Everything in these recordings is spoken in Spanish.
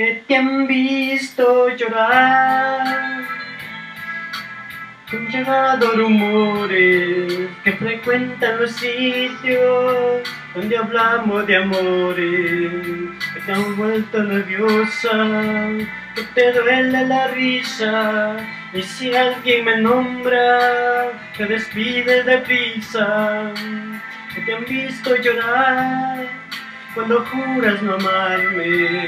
que te han visto llorar. Han llegado rumores que frecuentan los sitios donde hablamos de amores, que te han vuelto nerviosa, que te duele la risa, y si alguien me nombra, te despides de prisa, que te han visto llorar cuando juras no amarme,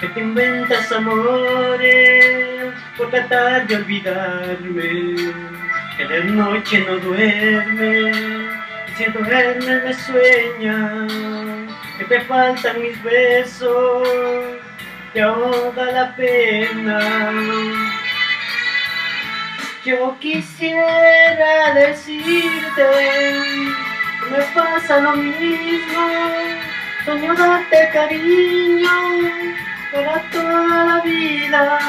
que te inventas amores por tratar de olvidarme, que de noche no duerme, y si duerme me sueña, que te faltan mis besos, te ahoga la pena. Yo quisiera decirte que me pasa lo mismo, sueño darte cariño para toda la vida.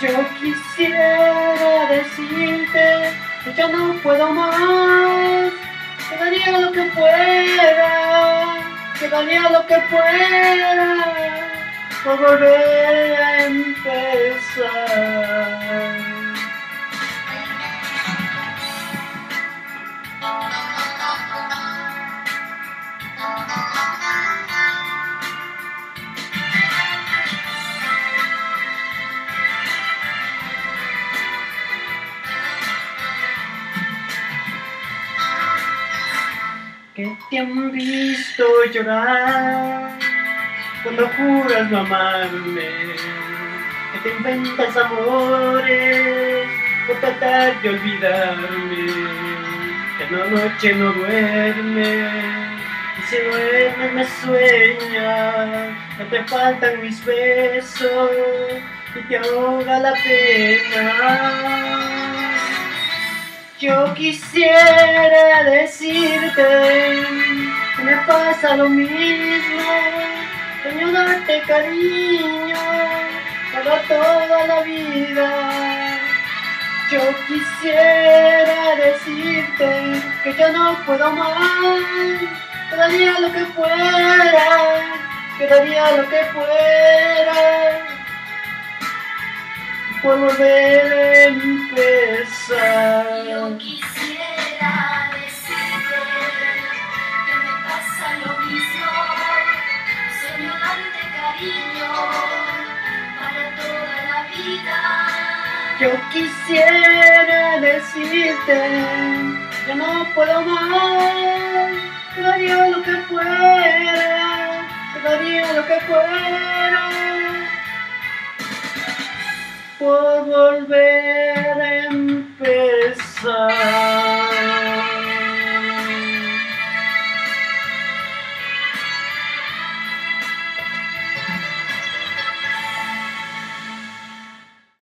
Yo quisiera decirte que ya no puedo más, que daría lo que pueda, que daría lo que pueda por volver a empezar. Que te han visto llorar cuando juras no amarme, que te inventas amores por tratar de olvidarme, que en la noche no duerme, y si duerme me sueña, que te faltan mis besos y te ahoga la pena. Yo quisiera decirte que me pasa lo mismo, sueño darte cariño para toda la vida. Yo quisiera decirte que ya no puedo más, que daría lo que fuera, que daría lo que fuera por volver a empezar. Yo quisiera decirte que no puedo más, que daría lo que fuera, que daría lo que fuera por volver.